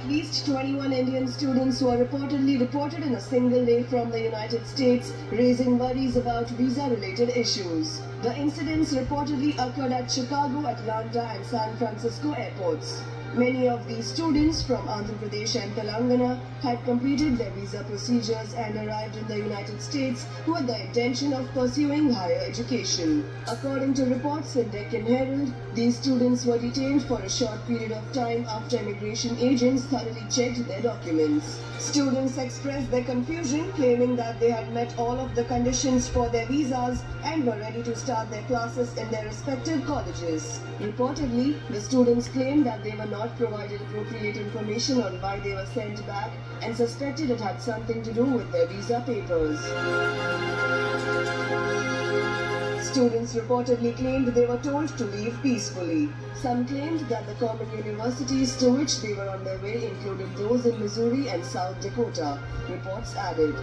at least 21 Indian students were reportedly deported in a single day from the United States, raising worries about visa-related issues. The incidents reportedly occurred at Chicago, Atlanta and San Francisco airports. Many of these students from Andhra Pradesh and Telangana had completed their visa procedures and arrived in the United States with the intention of pursuing higher education. According to reports in Deccan Herald, these students were detained for a short period of time after immigration agents thoroughly checked their documents. Students expressed their confusion, claiming that they had met all of the conditions for their visas and were ready to start their classes in their respective colleges. Reportedly, the students claimed that they were not provided appropriate information on why they were sent back and suspected it had something to do with their visa papers. Students reportedly claimed they were told to leave peacefully. Some claimed that the common universities to which they were on their way included those in Missouri and South Dakota, reports added.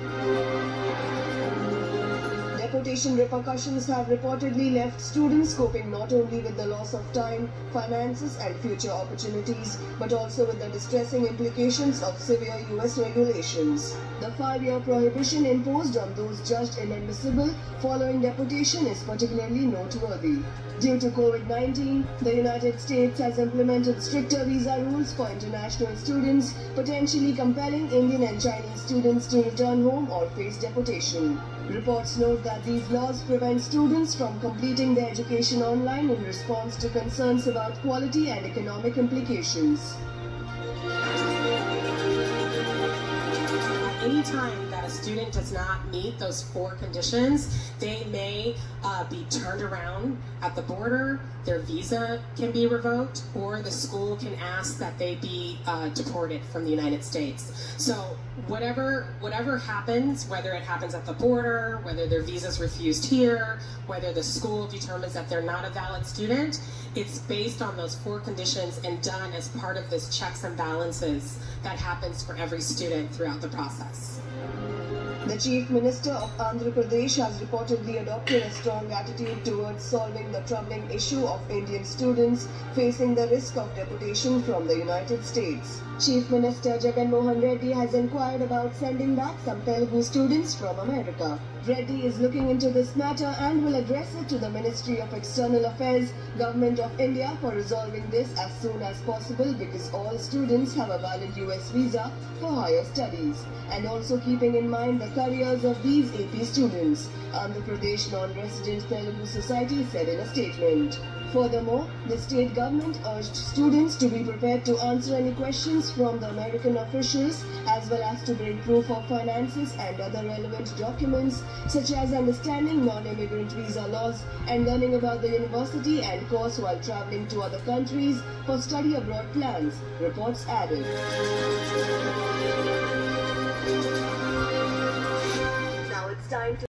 Deportation repercussions have reportedly left students coping not only with the loss of time, finances and future opportunities, but also with the distressing implications of severe US regulations. The five-year prohibition imposed on those judged inadmissible following deportation is particularly noteworthy. Due to COVID-19, the United States has implemented stricter visa rules for international students, potentially compelling Indian and Chinese students to return home or face deportation. Reports note that these laws prevent students from completing their education online in response to concerns about quality and economic implications. any time that a student does not meet those four conditions, they may uh, be turned around at the border, their visa can be revoked, or the school can ask that they be uh, deported from the United States. So whatever whatever happens, whether it happens at the border, whether their visa is refused here, whether the school determines that they're not a valid student, it's based on those four conditions and done as part of this checks and balances that happens for every student throughout the process. The Chief Minister of Andhra Pradesh has reportedly adopted a strong attitude towards solving the troubling issue of Indian students facing the risk of deportation from the United States. Chief Minister Jagan Mohan Reddy has inquired about sending back some Telugu students from America. Reddy is looking into this matter and will address it to the Ministry of External Affairs, Government of India for resolving this as soon as possible because all students have a valid US visa for higher studies and also keeping in mind the careers of these AP students, Andhra Pradesh Non-Resident Telugu Society said in a statement. Furthermore, the state government urged students to be prepared to answer any questions from the American officials as well as to bring proof of finances and other relevant documents such as understanding non-immigrant visa laws and learning about the university and course while traveling to other countries for study abroad plans, reports added. Now it's time to